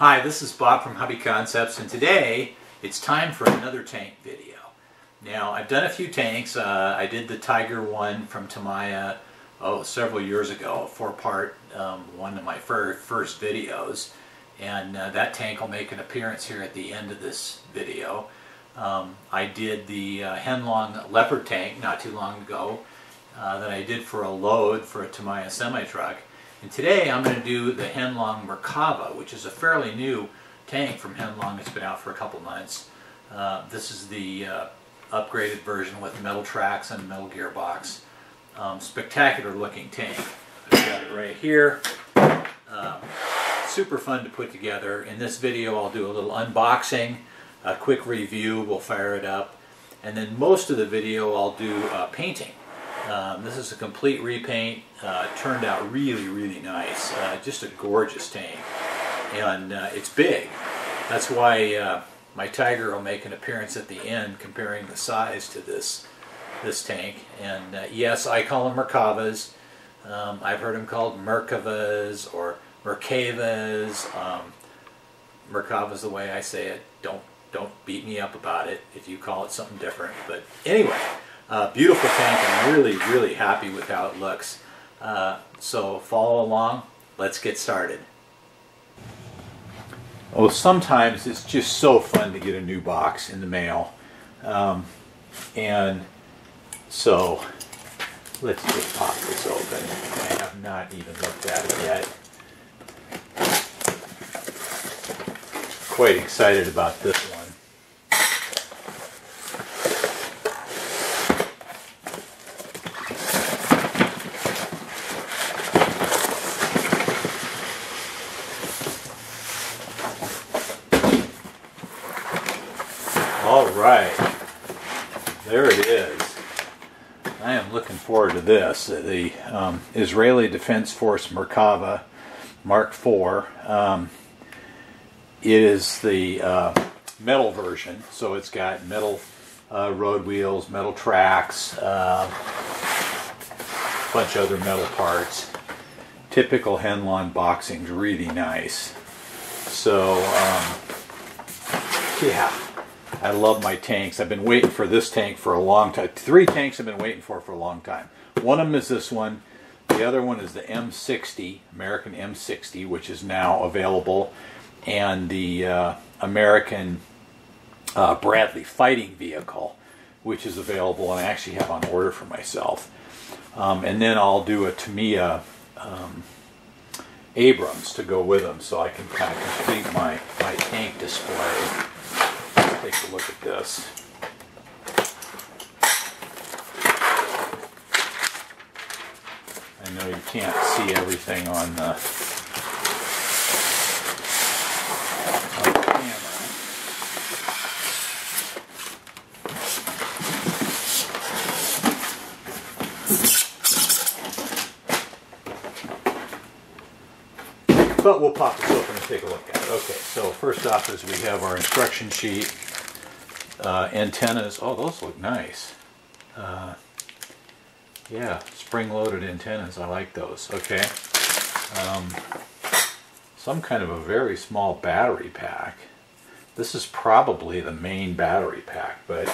Hi, this is Bob from Hobby Concepts, and today it's time for another tank video. Now, I've done a few tanks. Uh, I did the Tiger one from Tamiya, oh, several years ago, four-part, um, one of my fir first videos, and uh, that tank will make an appearance here at the end of this video. Um, I did the uh, Heng Long Leopard tank not too long ago uh, that I did for a load for a Tamiya semi-truck. And today I'm going to do the Heng Long Merkava, which is a fairly new tank from Heng Long. It's been out for a couple months. Uh, this is the uh, upgraded version with metal tracks and metal gearbox. Um, spectacular looking tank. I've got it right here. Um, super fun to put together. In this video I'll do a little unboxing, a quick review, we'll fire it up, and then most of the video I'll do uh, painting. Um, this is a complete repaint. Uh, turned out really, really nice. Uh, just a gorgeous tank. And uh, it's big. That's why uh, my Tiger will make an appearance at the end comparing the size to this this tank. And uh, yes, I call them Merkavas. Um, I've heard them called Merkavas or Merkavas. Um, Merkava's the way I say it. Don't don't beat me up about it if you call it something different. But anyway, uh, beautiful tank. I'm really, really happy with how it looks. Uh, so follow along. Let's get started. Oh, sometimes it's just so fun to get a new box in the mail. Um, and so let's just pop this open. I have not even looked at it yet. Quite excited about this one. All right, there it is. I am looking forward to this. The um, Israeli Defense Force Merkava Mark IV. Um, it is the uh, metal version, so it's got metal uh, road wheels, metal tracks, uh, a bunch of other metal parts. Typical Heng Long boxing's really nice. So, um, yeah. I love my tanks. I've been waiting for this tank for a long time. Three tanks I've been waiting for for a long time. One of them is this one. The other one is the M60, American M60, which is now available. And the uh, American uh, Bradley fighting vehicle, which is available and I actually have on order for myself. Um, and then I'll do a Tamiya um, Abrams to go with them so I can kind of complete my, my tank display take a look at this. I know you can't see everything on the, on the camera. But we'll pop this open and take a look at it. Okay, so first off is we have our instruction sheet uh, antennas. Oh, those look nice. Uh, yeah, spring-loaded antennas. I like those. Okay. Um, some kind of a very small battery pack. This is probably the main battery pack, but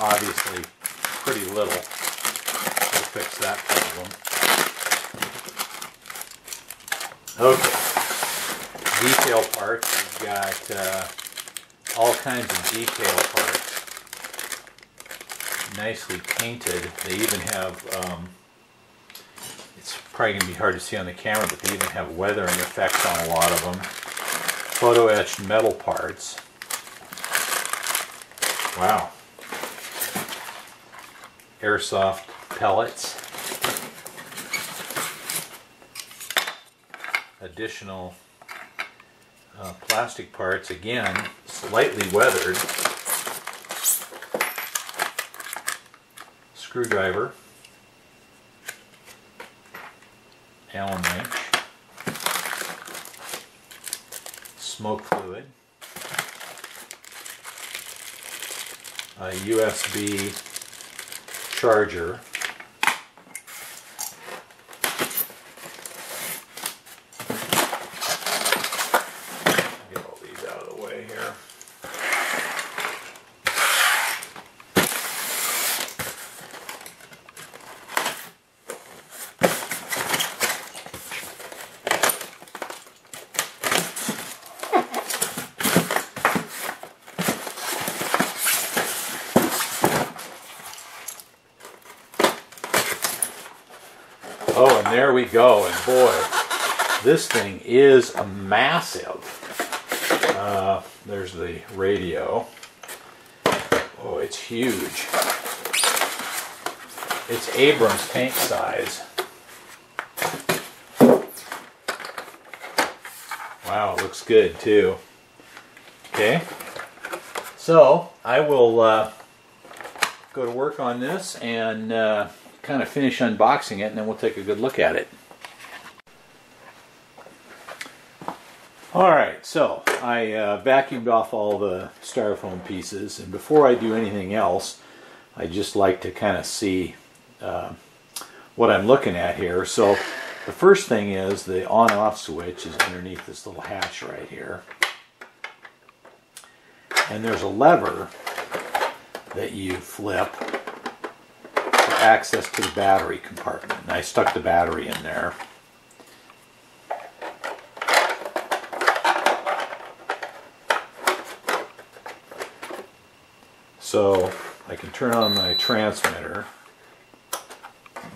obviously pretty little. We'll fix that problem. Okay. Detail parts. We've got uh, all kinds of detail parts. Nicely painted. They even have, um, it's probably going to be hard to see on the camera, but they even have weathering effects on a lot of them. Photo etched metal parts. Wow. Airsoft pellets. Additional uh, plastic parts, again, slightly weathered. Screwdriver. Allen wrench. Smoke fluid. A USB charger. Oh, and there we go. And boy, this thing is a massive. Uh, there's the radio. Oh, it's huge. It's Abrams tank size. Wow, it looks good too. Okay, so I will uh, go to work on this and uh, kind of finish unboxing it and then we'll take a good look at it. Alright, so I uh, vacuumed off all the styrofoam pieces and before I do anything else I just like to kind of see uh, what I'm looking at here. So the first thing is the on-off switch is underneath this little hatch right here. And there's a lever that you flip for access to the battery compartment. And I stuck the battery in there. So I can turn on my transmitter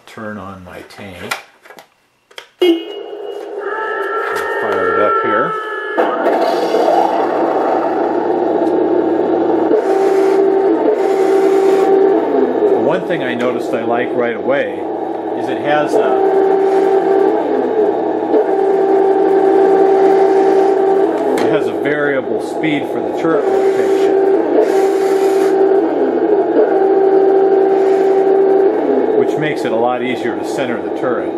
turn on my tank. Fire it up here. One thing I noticed I like right away is it has a it has a variable speed for the turret rotation. Which makes it a lot easier to center the turret.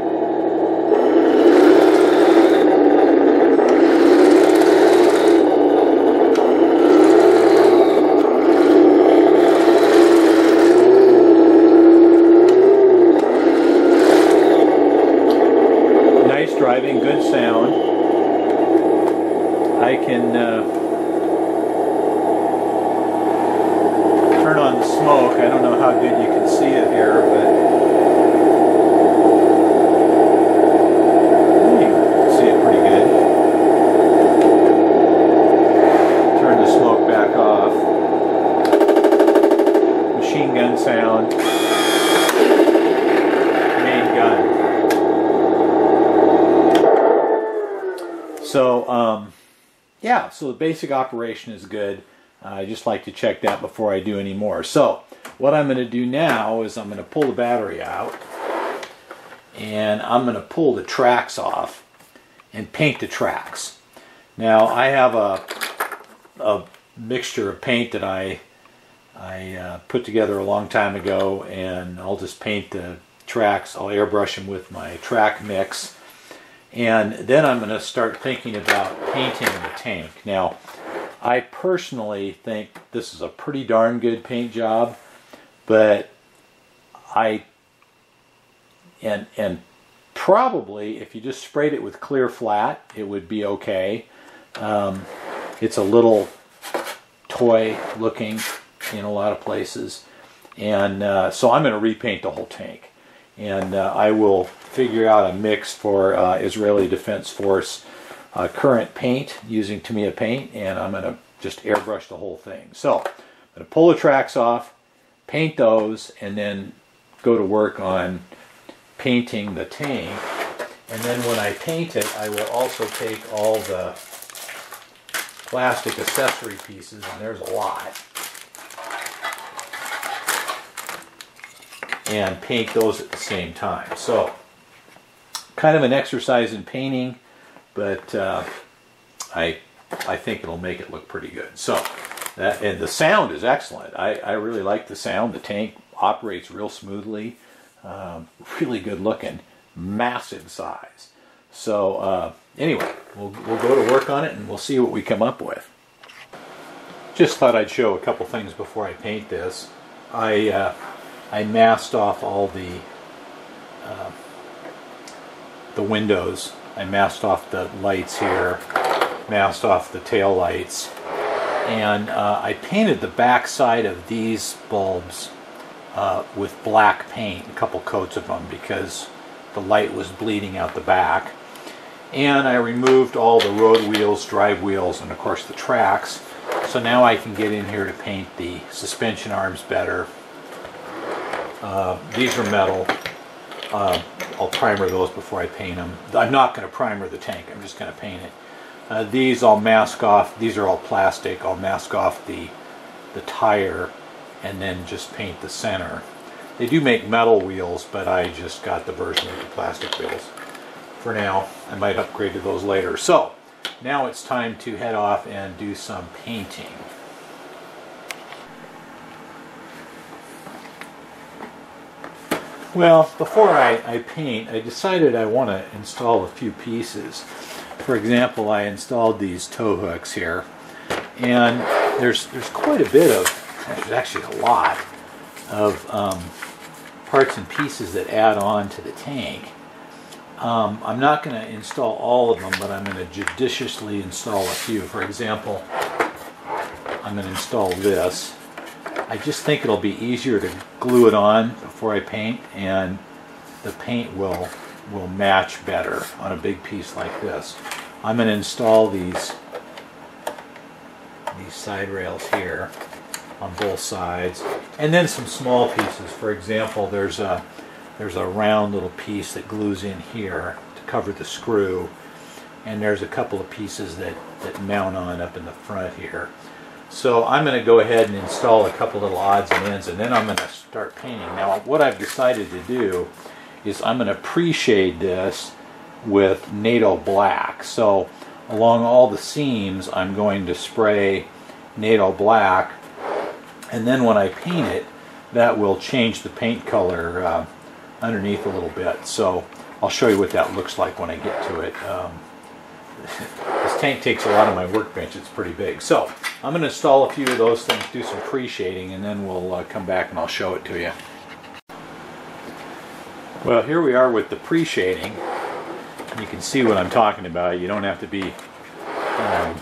Nice driving, good sound. I can uh, turn on the smoke. I don't know how good you can see it here, but sound. Main gun. So, um, yeah, so the basic operation is good. Uh, I just like to check that before I do any more. So, what I'm going to do now is I'm going to pull the battery out and I'm going to pull the tracks off and paint the tracks. Now, I have a, a mixture of paint that I I uh, put together a long time ago and I'll just paint the tracks. I'll airbrush them with my track mix and then I'm going to start thinking about painting the tank. Now I personally think this is a pretty darn good paint job but I and and probably if you just sprayed it with clear flat it would be okay. Um, it's a little toy looking in a lot of places. And uh, so I'm going to repaint the whole tank. And uh, I will figure out a mix for uh, Israeli Defense Force uh, current paint using Tamiya paint. And I'm going to just airbrush the whole thing. So I'm going to pull the tracks off, paint those, and then go to work on painting the tank. And then when I paint it, I will also take all the plastic accessory pieces, and there's a lot, and paint those at the same time. So, kind of an exercise in painting, but uh, I I think it'll make it look pretty good. So, that, and the sound is excellent. I, I really like the sound. The tank operates real smoothly, um, really good looking, massive size. So uh, anyway, we'll, we'll go to work on it and we'll see what we come up with. Just thought I'd show a couple things before I paint this. I uh, I masked off all the uh, the windows. I masked off the lights here, masked off the tail lights, and uh, I painted the back side of these bulbs uh, with black paint, a couple coats of them, because the light was bleeding out the back. And I removed all the road wheels, drive wheels, and of course the tracks. So now I can get in here to paint the suspension arms better uh, these are metal. uh, I'll primer those before I paint them. I'm not going to primer the tank, I'm just going to paint it. Uh, these I'll mask off, these are all plastic, I'll mask off the, the tire and then just paint the center. They do make metal wheels, but I just got the version with the plastic wheels for now. I might upgrade to those later. So, now it's time to head off and do some painting. Well, before I, I paint, I decided I want to install a few pieces. For example, I installed these tow hooks here, and there's there's quite a bit of, there's actually a lot of um, parts and pieces that add on to the tank. Um, I'm not going to install all of them, but I'm going to judiciously install a few. For example, I'm going to install this. I just think it'll be easier to glue it on before I paint, and the paint will will match better on a big piece like this. I'm going to install these these side rails here on both sides, and then some small pieces. For example, there's a there's a round little piece that glues in here to cover the screw and there's a couple of pieces that, that mount on up in the front here. So I'm going to go ahead and install a couple little odds and ends and then I'm going to start painting. Now what I've decided to do is I'm going to pre-shade this with NATO black. So along all the seams I'm going to spray NATO black and then when I paint it that will change the paint color uh, underneath a little bit. So I'll show you what that looks like when I get to it. Um, this tank takes a lot of my workbench. It's pretty big. So I'm going to install a few of those things, do some pre-shading, and then we'll uh, come back and I'll show it to you. Well, here we are with the pre-shading. You can see what I'm talking about. You don't have to be um,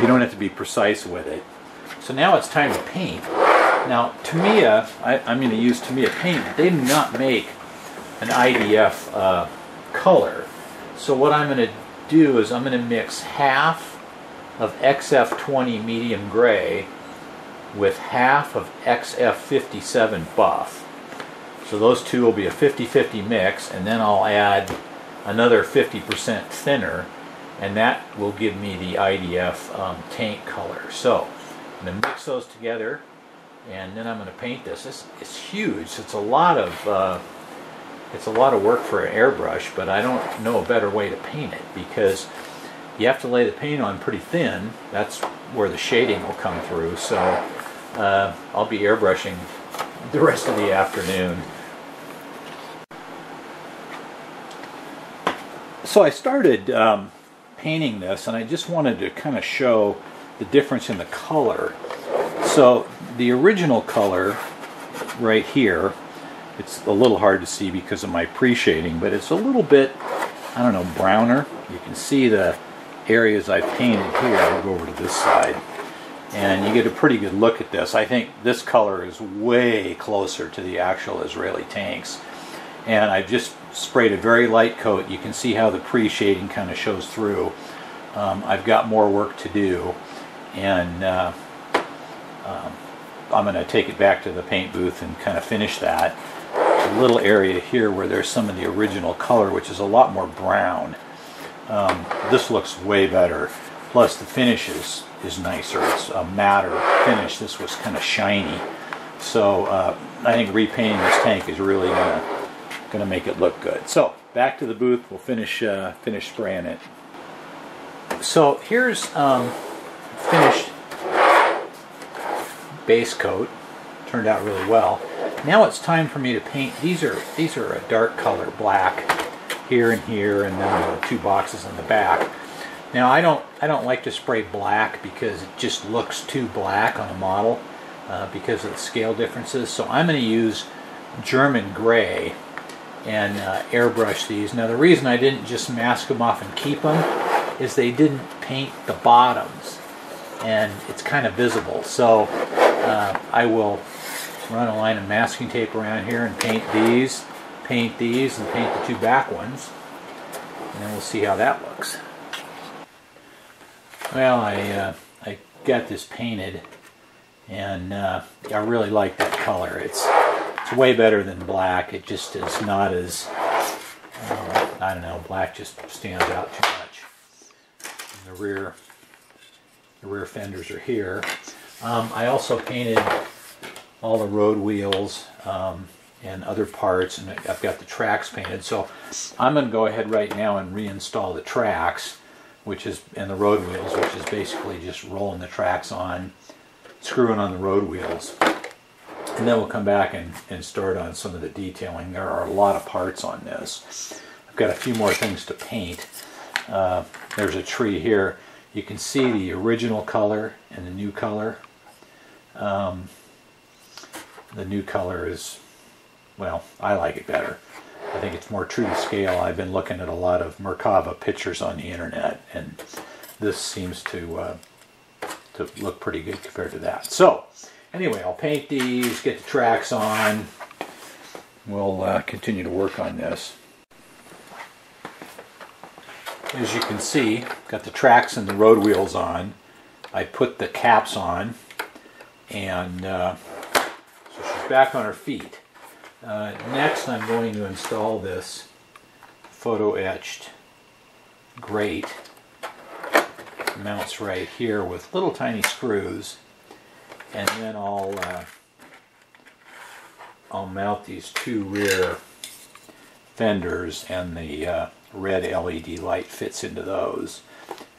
you don't have to be precise with it. So now it's time to paint. Now, Tamiya, I, am going to use Tamiya paint, they do not make an IDF uh, color. So what I'm going to do is I'm going to mix half of XF20 medium gray with half of XF57 buff. So those two will be a 50-50 mix, and then I'll add another 50% thinner, and that will give me the IDF um, tank color. So I'm going to mix those together and then I'm going to paint this. It's, it's huge. It's a lot of uh, it's a lot of work for an airbrush, but I don't know a better way to paint it because you have to lay the paint on pretty thin. That's where the shading will come through. So uh, I'll be airbrushing the rest of the afternoon. So I started um, painting this, and I just wanted to kind of show the difference in the color. So the original color right here, it's a little hard to see because of my pre-shading, but it's a little bit, I don't know, browner. You can see the areas I've painted here. I'll go over to this side. And you get a pretty good look at this. I think this color is way closer to the actual Israeli tanks. And I've just sprayed a very light coat. You can see how the pre-shading kind of shows through. Um, I've got more work to do. And uh, um, I'm going to take it back to the paint booth and kind of finish that. A little area here where there's some of the original color, which is a lot more brown. Um, this looks way better. Plus the finish is, is nicer. It's a matter finish. This was kind of shiny. So uh, I think repainting this tank is really going to make it look good. So back to the booth. We'll finish uh, finish spraying it. So here's um, finished base coat. Turned out really well. Now it's time for me to paint. These are these are a dark color, black here and here, and then the two boxes in the back. Now I don't I don't like to spray black because it just looks too black on a model uh, because of the scale differences. So I'm going to use German gray and uh, airbrush these. Now the reason I didn't just mask them off and keep them is they didn't paint the bottoms and it's kind of visible. So uh, I will run a line of masking tape around here and paint these, paint these, and paint the two back ones. And then we'll see how that looks. Well, I, uh, I got this painted, and uh, I really like that color. It's It's way better than black. It just is not as, uh, I don't know, black just stands out too much. And the rear, the rear fenders are here. Um, I also painted all the road wheels um, and other parts, and I've got the tracks painted. So I'm going to go ahead right now and reinstall the tracks, which is and the road wheels, which is basically just rolling the tracks on, screwing on the road wheels. And then we'll come back and, and start on some of the detailing. There are a lot of parts on this. I've got a few more things to paint. Uh, there's a tree here. You can see the original color and the new color. Um, the new color is, well, I like it better. I think it's more true to scale. I've been looking at a lot of Merkava pictures on the internet, and this seems to uh, to look pretty good compared to that. So, anyway, I'll paint these, get the tracks on. We'll uh, continue to work on this. As you can see, got the tracks and the road wheels on. I put the caps on, and uh, back on her feet. Uh, next, I'm going to install this photo etched grate. Mounts right here with little tiny screws, and then I'll uh, I'll mount these two rear fenders, and the uh, red LED light fits into those,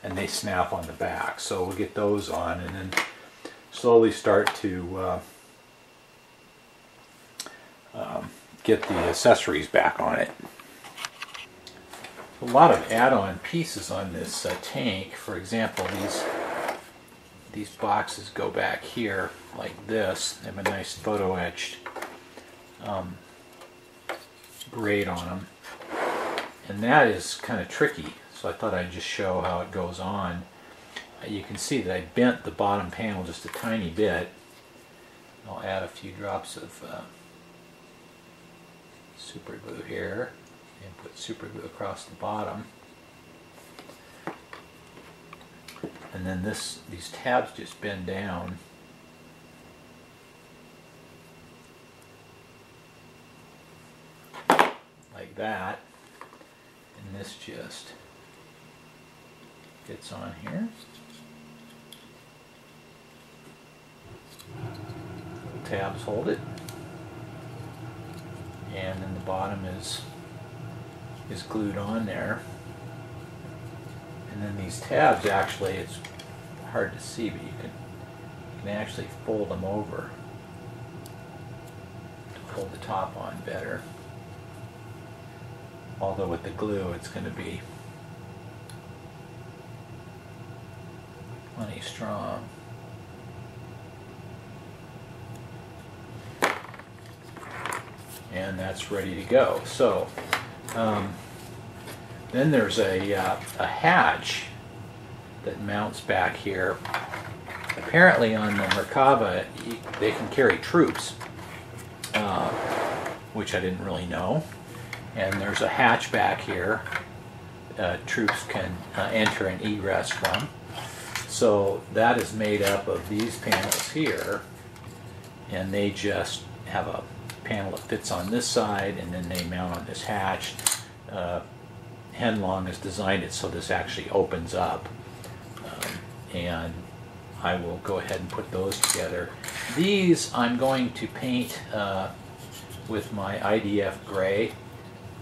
and they snap on the back. So we'll get those on, and then slowly start to uh, um, get the accessories back on it. A lot of add-on pieces on this uh, tank. For example, these these boxes go back here like this. They have a nice photo etched um, on them. And that is kind of tricky, so I thought I'd just show how it goes on. Uh, you can see that I bent the bottom panel just a tiny bit. I'll add a few drops of uh, super glue here and put super glue across the bottom. And then this these tabs just bend down. Like that. And this just fits on here. tabs hold it and then the bottom is is glued on there. And then these tabs actually it's hard to see but you can you can actually fold them over to hold the top on better. Although with the glue it's going to be plenty strong and that's ready to go. So um, then there's a, uh, a hatch that mounts back here. Apparently on the Merkava they can carry troops, uh, which I didn't really know. And there's a hatch back here uh, troops can uh, enter and egress from. So that is made up of these panels here, and they just have a panel that fits on this side and then they mount on this hatch. Uh, Heng Long has designed it so this actually opens up um, and I will go ahead and put those together. These I'm going to paint uh, with my IDF gray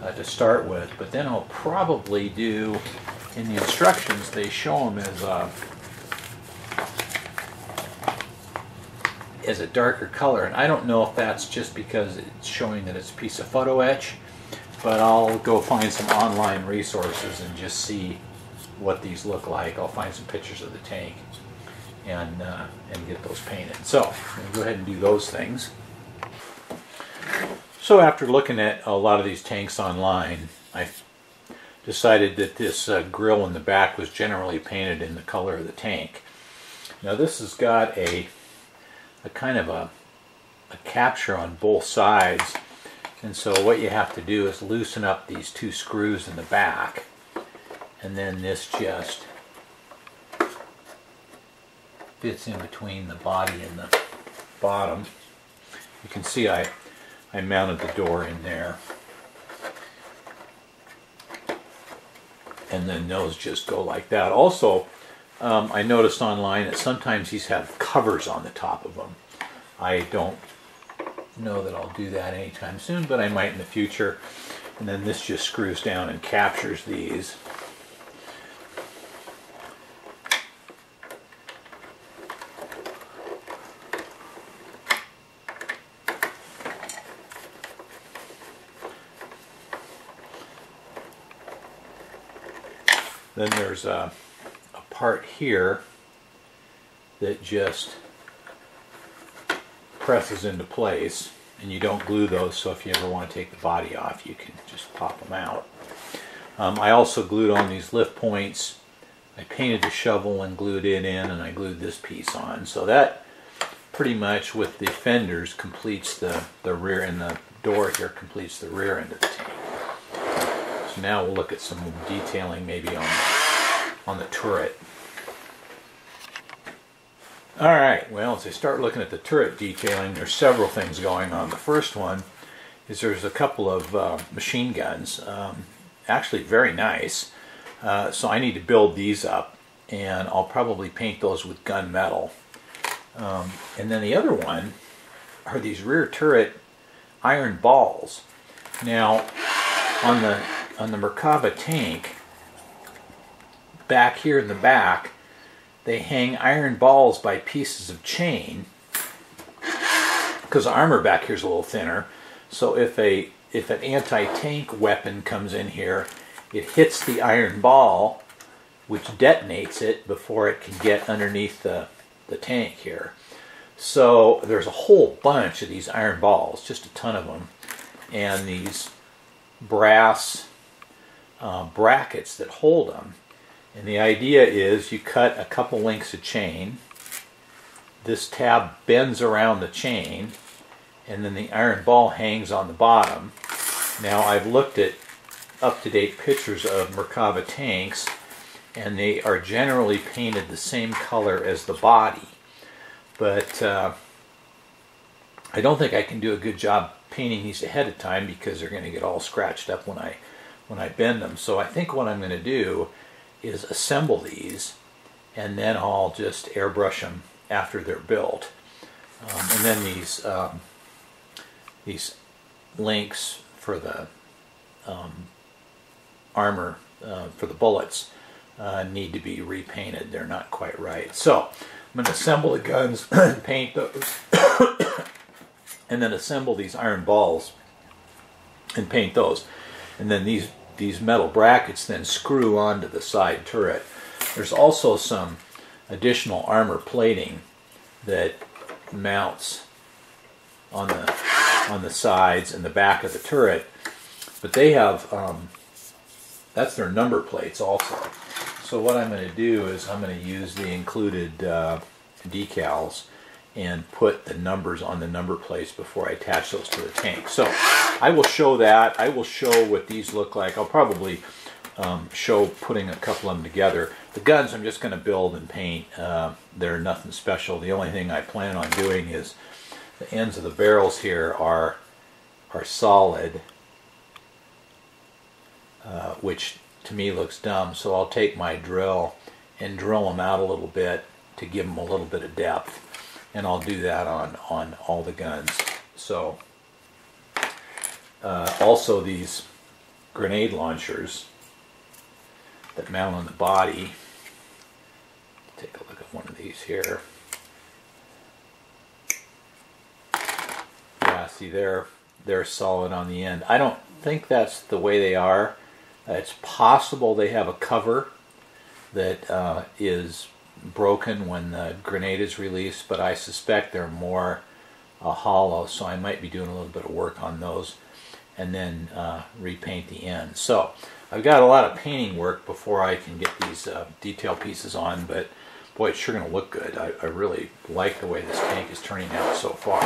uh, to start with, but then I'll probably do, in the instructions they show them as is a darker color. And I don't know if that's just because it's showing that it's a piece of photo etch, but I'll go find some online resources and just see what these look like. I'll find some pictures of the tank and, uh, and get those painted. So, go ahead and do those things. So after looking at a lot of these tanks online, I decided that this uh, grill in the back was generally painted in the color of the tank. Now this has got a a kind of a, a capture on both sides. And so what you have to do is loosen up these two screws in the back. And then this just fits in between the body and the bottom. You can see I, I mounted the door in there. And then those just go like that. Also, um, I noticed online that sometimes these have covers on the top of them. I don't know that I'll do that anytime soon, but I might in the future. And then this just screws down and captures these. Then there's a, a part here that just presses into place and you don't glue those so if you ever want to take the body off you can just pop them out. Um, I also glued on these lift points. I painted the shovel and glued it in and I glued this piece on. So that pretty much with the fenders completes the, the rear and the door here completes the rear end of the tank. So now we'll look at some detailing maybe on, on the turret. All right, well, as I start looking at the turret detailing, there's several things going on. The first one is there's a couple of uh, machine guns, um, actually very nice. Uh, so I need to build these up, and I'll probably paint those with gun metal. Um, and then the other one are these rear turret iron balls. Now, on the on the Merkava tank, back here in the back, they hang iron balls by pieces of chain because the armor back here is a little thinner. So if a if an anti-tank weapon comes in here, it hits the iron ball, which detonates it before it can get underneath the, the tank here. So there's a whole bunch of these iron balls, just a ton of them, and these brass uh, brackets that hold them. And the idea is you cut a couple links of chain, this tab bends around the chain, and then the iron ball hangs on the bottom. Now I've looked at up-to-date pictures of Merkava tanks, and they are generally painted the same color as the body. But uh, I don't think I can do a good job painting these ahead of time because they're going to get all scratched up when I when I bend them. So I think what I'm going to do is assemble these and then I'll just airbrush them after they're built. Um, and then these um, these links for the um, armor uh, for the bullets uh, need to be repainted. They're not quite right. So I'm going to assemble the guns, and paint those, and then assemble these iron balls and paint those. And then these these metal brackets then screw onto the side turret. There's also some additional armor plating that mounts on the on the sides and the back of the turret, but they have um, that's their number plates also. So what I'm going to do is I'm going to use the included uh, decals and put the numbers on the number plates before I attach those to the tank. So I will show that. I will show what these look like. I'll probably um, show putting a couple of them together. The guns I'm just going to build and paint. Uh, they're nothing special. The only thing I plan on doing is the ends of the barrels here are are solid, uh, which to me looks dumb. So I'll take my drill and drill them out a little bit to give them a little bit of depth and I'll do that on on all the guns. So uh, also these grenade launchers that mount on the body. Take a look at one of these here. Yeah, see they're they're solid on the end. I don't think that's the way they are. Uh, it's possible they have a cover that uh, is broken when the grenade is released, but I suspect they're more uh, hollow, so I might be doing a little bit of work on those and then uh, repaint the ends. So I've got a lot of painting work before I can get these uh, detail pieces on, but boy, it's sure going to look good. I, I really like the way this tank is turning out so far.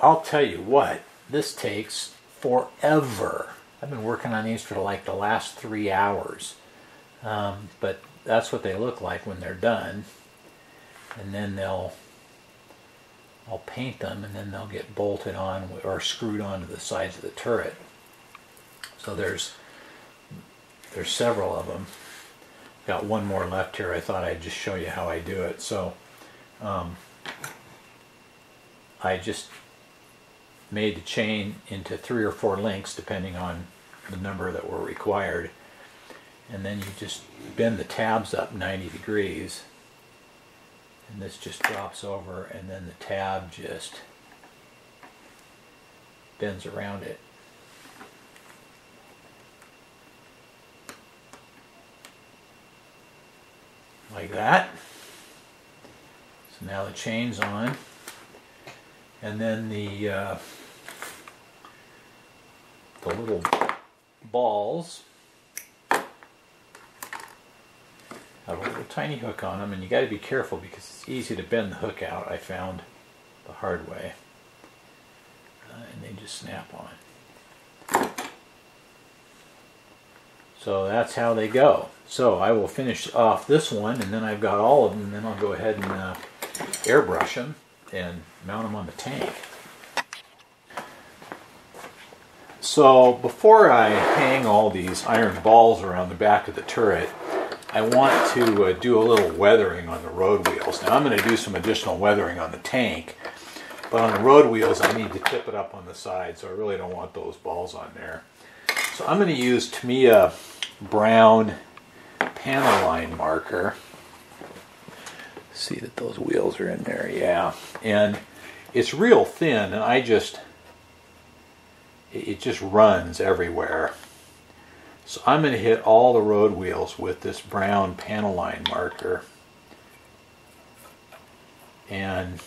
I'll tell you what, this takes forever. I've been working on these for like the last three hours. Um, but that's what they look like when they're done. And then they'll I'll paint them and then they'll get bolted on or screwed onto the sides of the turret. So there's there's several of them. Got one more left here. I thought I'd just show you how I do it. So um, I just made the chain into three or four links depending on the number that were required. And then you just bend the tabs up 90 degrees and this just drops over and then the tab just bends around it. Like that. So now the chain's on. And then the uh, the little balls have a little tiny hook on them and you got to be careful because it's easy to bend the hook out I found the hard way. Uh, and they just snap on. So that's how they go. So I will finish off this one and then I've got all of them and then I'll go ahead and uh, airbrush them and mount them on the tank. So before I hang all these iron balls around the back of the turret I want to uh, do a little weathering on the road wheels. Now I'm going to do some additional weathering on the tank, but on the road wheels I need to tip it up on the side, so I really don't want those balls on there. So I'm going to use Tamiya brown panel line marker. See that those wheels are in there, yeah. And it's real thin, and I just, it just runs everywhere. So I'm going to hit all the road wheels with this brown panel line marker. And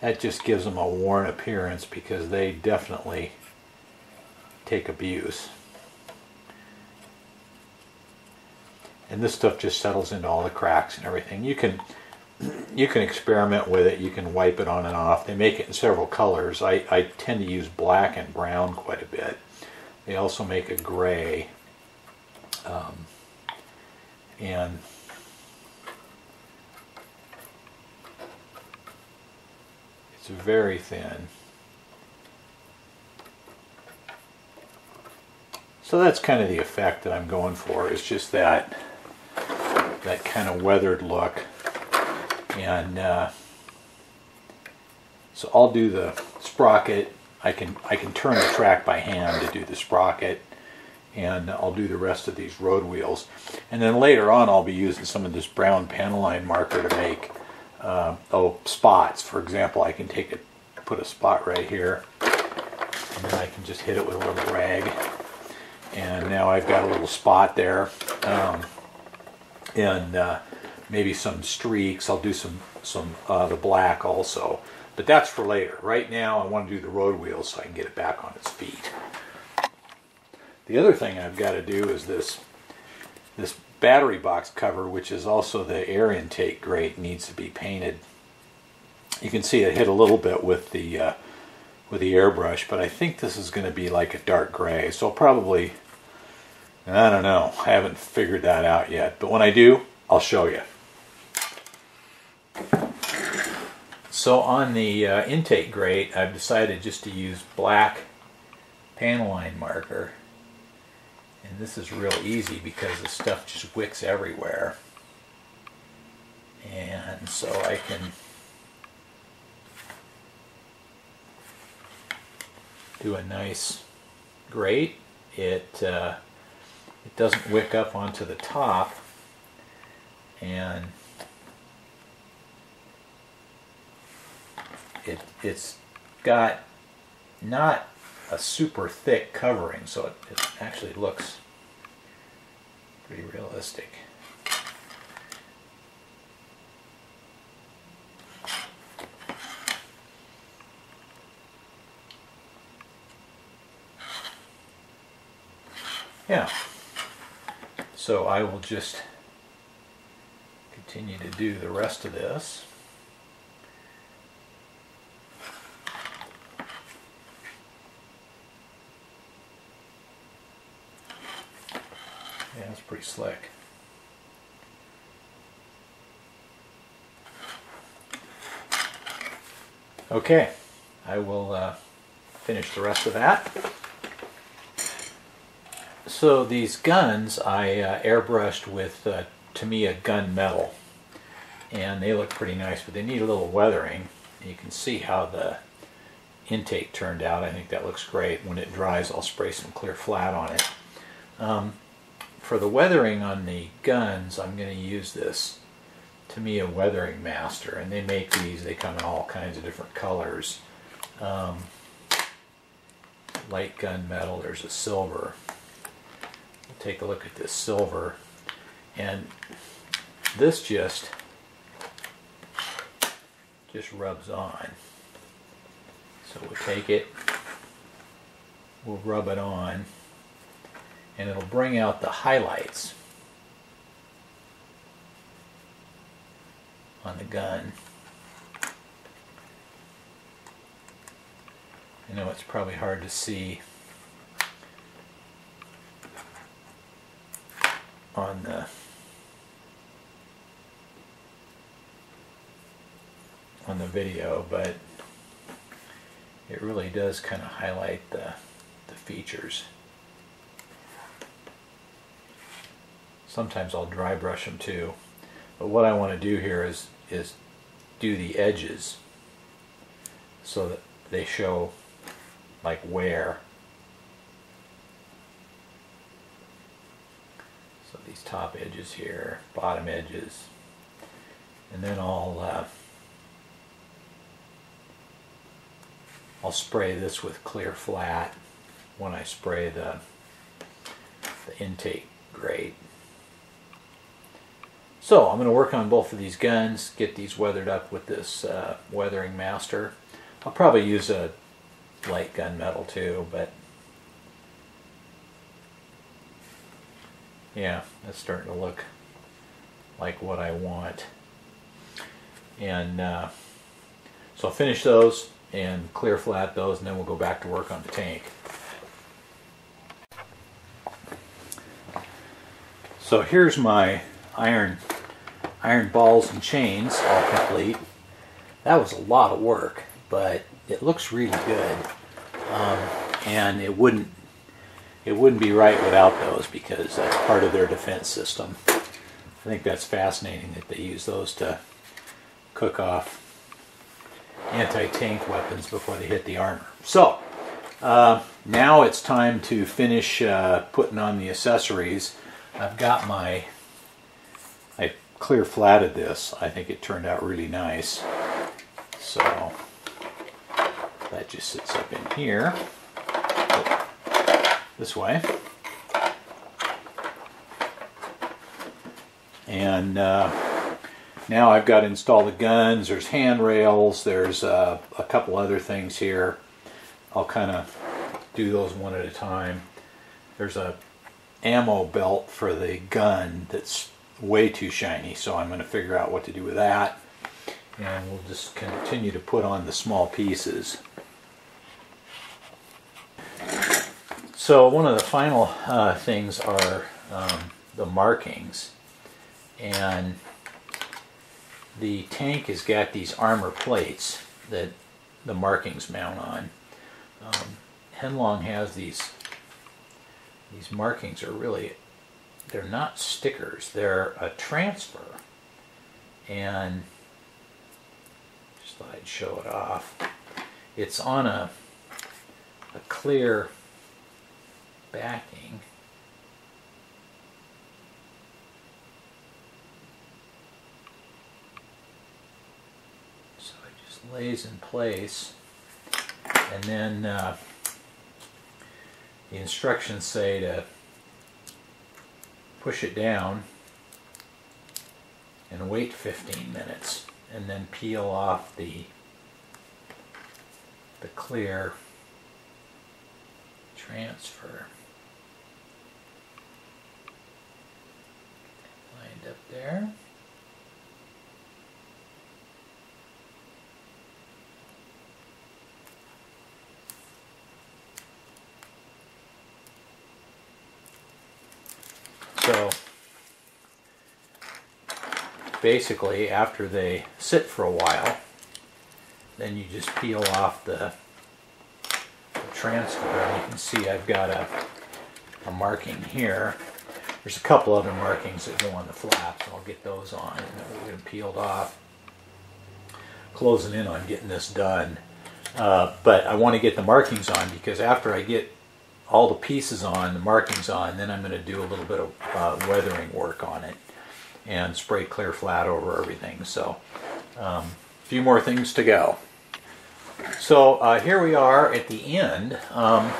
that just gives them a worn appearance because they definitely take abuse. And this stuff just settles into all the cracks and everything. You can you can experiment with it. You can wipe it on and off. They make it in several colors. I, I tend to use black and brown quite a bit. They also make a gray. Um, and it's very thin. So that's kind of the effect that I'm going for. It's just that that kind of weathered look. And uh, so I'll do the sprocket I can I can turn the track by hand to do the sprocket and I'll do the rest of these road wheels. And then later on I'll be using some of this brown panel line marker to make uh, oh spots. For example I can take it put a spot right here and then I can just hit it with a little rag. And now I've got a little spot there um, and uh, maybe some streaks. I'll do some some uh, the black also but that's for later. Right now I want to do the road wheels so I can get it back on its feet. The other thing I've got to do is this this battery box cover, which is also the air intake grate, needs to be painted. You can see it hit a little bit with the uh, with the airbrush, but I think this is going to be like a dark gray. So I'll probably, I don't know, I haven't figured that out yet. But when I do, I'll show you. So on the uh, intake grate, I've decided just to use black panel line marker. And this is real easy because the stuff just wicks everywhere. And so I can do a nice grate. It, uh, it doesn't wick up onto the top. And it, it's got not a super thick covering, so it, it actually looks pretty realistic. Yeah. So I will just continue to do the rest of this. Pretty slick. Okay, I will uh, finish the rest of that. So these guns I uh, airbrushed with uh, Tamiya gun metal and they look pretty nice but they need a little weathering. You can see how the intake turned out. I think that looks great. When it dries I'll spray some clear flat on it. Um, for the weathering on the guns I'm going to use this Tamiya Weathering Master and they make these, they come in all kinds of different colors. Um, light gun metal, there's a silver. Take a look at this silver. And this just just rubs on. So we'll take it we'll rub it on and it'll bring out the highlights on the gun I know it's probably hard to see on the on the video, but it really does kind of highlight the, the features. Sometimes I'll dry brush them too, but what I want to do here is is do the edges so that they show like wear So these top edges here, bottom edges, and then I'll uh, I'll spray this with clear flat when I spray the the intake grate. So I'm going to work on both of these guns, get these weathered up with this uh, weathering master. I'll probably use a light gun metal too, but yeah, that's starting to look like what I want. And uh, so I'll finish those and clear flat those and then we'll go back to work on the tank. So here's my iron iron balls and chains all complete. That was a lot of work, but it looks really good. Um, and it wouldn't it wouldn't be right without those because that's part of their defense system. I think that's fascinating that they use those to cook off anti-tank weapons before they hit the armor. So uh, now it's time to finish uh, putting on the accessories. I've got my, clear flatted this. I think it turned out really nice. So that just sits up in here this way. And uh, now I've got to install the guns, there's handrails, there's uh, a couple other things here. I'll kind of do those one at a time. There's a ammo belt for the gun that's way too shiny, so I'm going to figure out what to do with that. And we'll just continue to put on the small pieces. So one of the final uh, things are um, the markings. And the tank has got these armor plates that the markings mount on. Um, Heng Long has these these markings are really they're not stickers they're a transfer. And just thought I'd show it off. It's on a a clear backing. So it just lays in place. And then uh, the instructions say to push it down and wait 15 minutes and then peel off the the clear transfer. Lined up there. So basically after they sit for a while then you just peel off the, the transfer. And you can see I've got a, a marking here. There's a couple other markings that go on the flaps. I'll get those on and them peeled off. Closing in on getting this done. Uh, but I want to get the markings on because after I get all the pieces on, the markings on, then I'm going to do a little bit of uh, weathering work on it and spray clear flat over everything. So um, a few more things to go. So uh, here we are at the end. Um,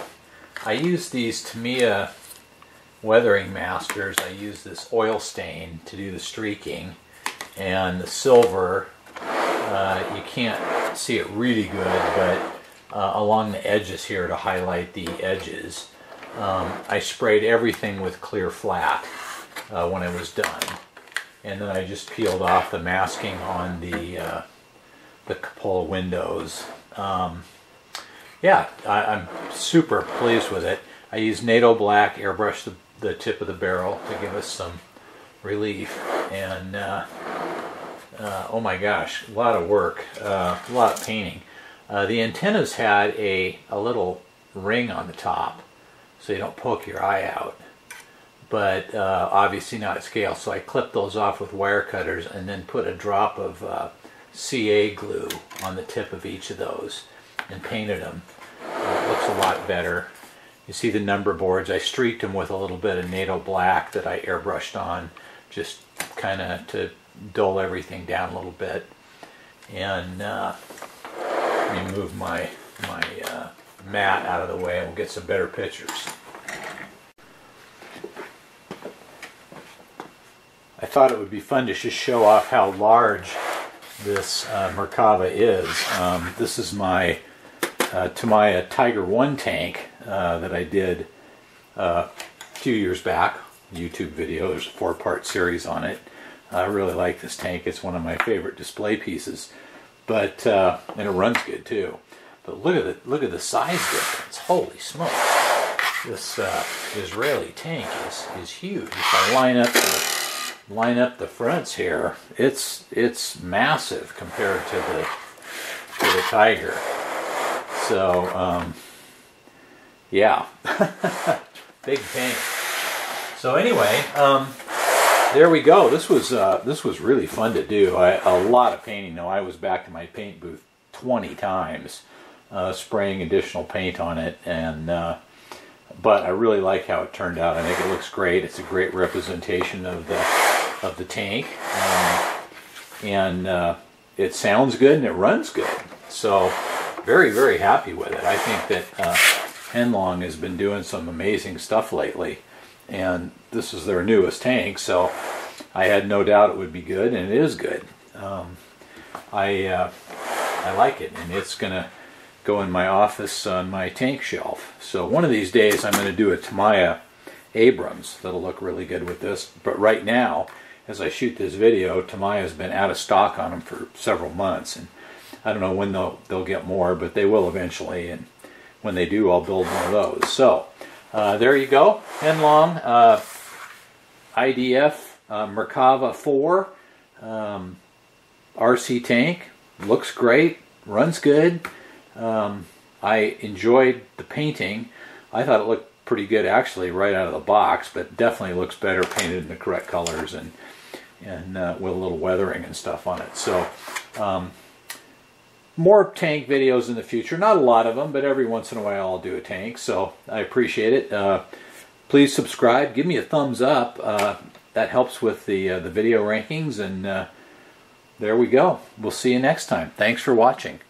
I use these Tamiya weathering masters. I use this oil stain to do the streaking and the silver uh, you can't see it really good but uh, along the edges here to highlight the edges. Um, I sprayed everything with clear flat uh, when it was done. And then I just peeled off the masking on the uh, the cupola windows. Um, yeah I, am super pleased with it. I used NATO black airbrush the, the tip of the barrel to give us some relief. And uh, uh, oh my gosh, a lot of work, uh, a lot of painting. Uh, the antennas had a, a little ring on the top so you don't poke your eye out. But uh, obviously not at scale, so I clipped those off with wire cutters and then put a drop of uh, CA glue on the tip of each of those and painted them. It looks a lot better. You see the number boards. I streaked them with a little bit of NATO black that I airbrushed on just kind of to dull everything down a little bit. And uh, let me move my, my uh, mat out of the way and we'll get some better pictures. I thought it would be fun to just show off how large this uh, Merkava is. Um, this is my uh, Tamiya Tiger 1 tank uh, that I did uh, a few years back. YouTube video. There's a four-part series on it. I really like this tank. It's one of my favorite display pieces, but uh, and it runs good too. But look at the look at the size difference. Holy smoke! This uh, Israeli tank is is huge. If I line up the line up the fronts here, it's it's massive compared to the to the Tiger. So um, yeah, big tank. So anyway. Um, there we go. This was uh, this was really fun to do. I, a lot of painting. Though I was back to my paint booth 20 times, uh, spraying additional paint on it, and uh, but I really like how it turned out. I think it looks great. It's a great representation of the of the tank, um, and uh, it sounds good and it runs good. So very very happy with it. I think that uh, Heng Long has been doing some amazing stuff lately and this is their newest tank, so I had no doubt it would be good, and it is good. Um, I uh, I like it, and it's gonna go in my office on my tank shelf. So one of these days, I'm to do a Tamiya Abrams that'll look really good with this. But right now, as I shoot this video, Tamiya's been out of stock on them for several months, and I don't know when they'll they'll get more, but they will eventually. And when they do, I'll build one of those. So. Uh, there you go, Heng Long uh, IDF uh, Merkava 4 um, RC tank. Looks great, runs good. Um, I enjoyed the painting. I thought it looked pretty good actually right out of the box, but definitely looks better painted in the correct colors and and uh, with a little weathering and stuff on it. So um, more tank videos in the future. Not a lot of them, but every once in a while I'll do a tank, so I appreciate it. Uh, please subscribe. Give me a thumbs up. Uh, that helps with the, uh, the video rankings, and uh, there we go. We'll see you next time. Thanks for watching.